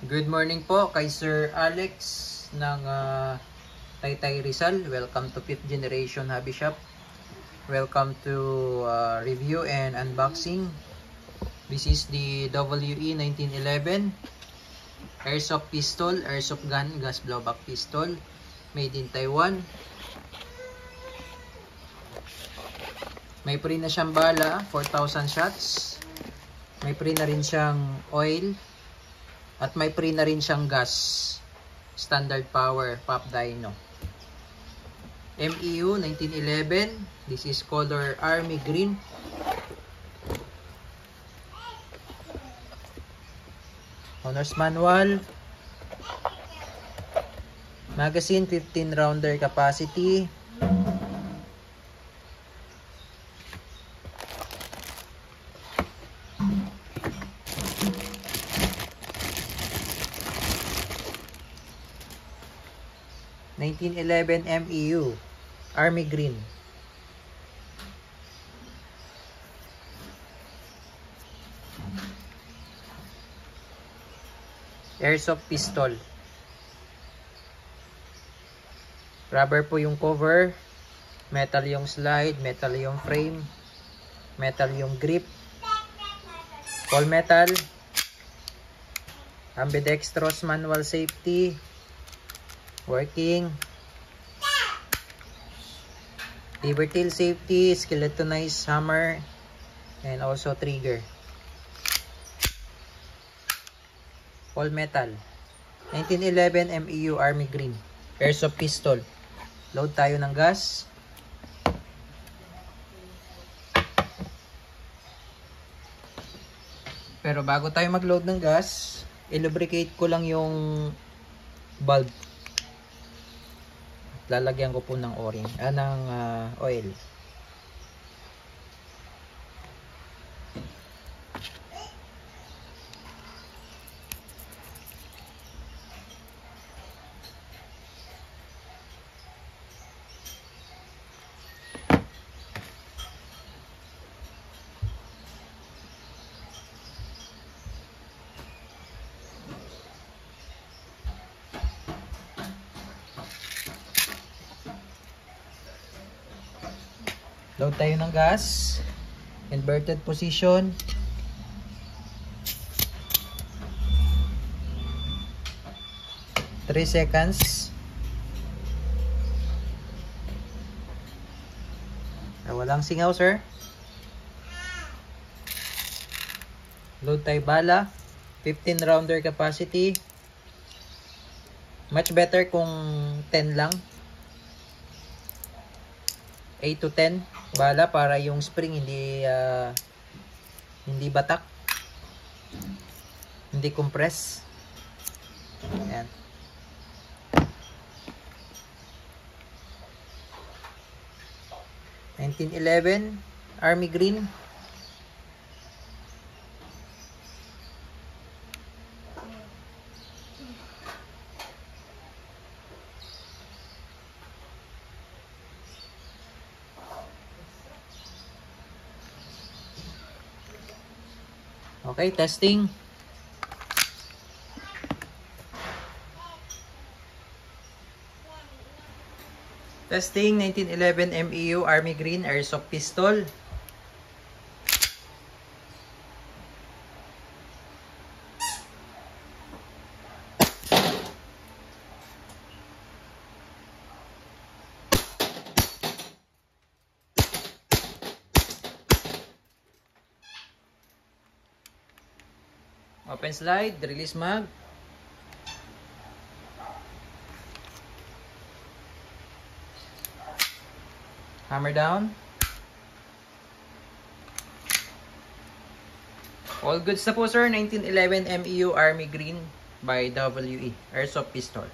Good morning po kay Sir Alex ng ah, Taytay Rizal. Welcome to 5th Generation Hobby Shop. Welcome to ah, review and unboxing. This is the E WE 1911 Airsoft Pistol, Airsoft Gun, Gas Blowback Pistol. Made in Taiwan. May free na siyang bala, 4,000 shots. May free na rin siyang oil. At may free na rin siyang gas. Standard power, Pop Dyno. MEU 1911. This is color army green. Owner's manual. Magazine 15 rounder capacity. Nineteen eleven MEU Army Green. Airsoft pistol. Rubber po yung cover. Metal yung slide. Metal yung frame. Metal yung grip. All metal. Ambidextrous manual safety. Working. Libertail safety. Skeletonized hammer. And also trigger. all metal. 1911 MEU Army Green. Airsoft pistol. Load tayo ng gas. Pero bago tayo mag-load ng gas, i-lubricate ko lang yung bulb. Lalagyan ko po ng oring, ah, ng ah, oil. Load tayo ng gas. Inverted position. Three seconds. Ah, walang singaw, sir. Load tayo bala. 15 rounder capacity. Much better kung 10 lang. 8 to 10 bala para yung spring hindi ah, hindi batak. Hindi compress. Ayan. Nineteen eleven Army Green Okay, testing. Testing 1911 MEU Army Green Airsoft Pistol. Open slide, release mag. Hammer down. All goods na po sir, 1911 MEU Army Green by WE Airsoft Pistol.